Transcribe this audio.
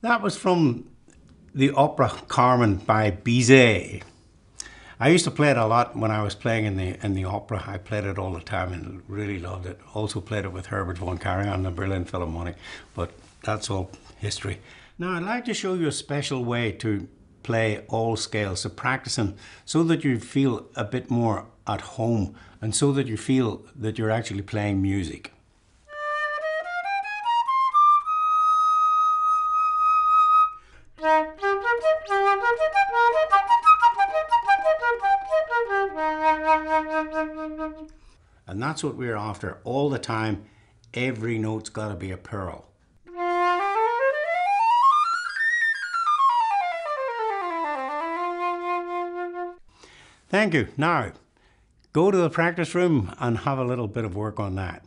That was from the opera Carmen by Bizet. I used to play it a lot when I was playing in the in the opera. I played it all the time and really loved it. Also played it with Herbert von Karajan, the Berlin Philharmonic, but that's all history. Now I'd like to show you a special way to play all scales, so practicing so that you feel a bit more at home and so that you feel that you're actually playing music. And that's what we're after all the time. Every note's got to be a pearl. Thank you. Now, go to the practice room and have a little bit of work on that.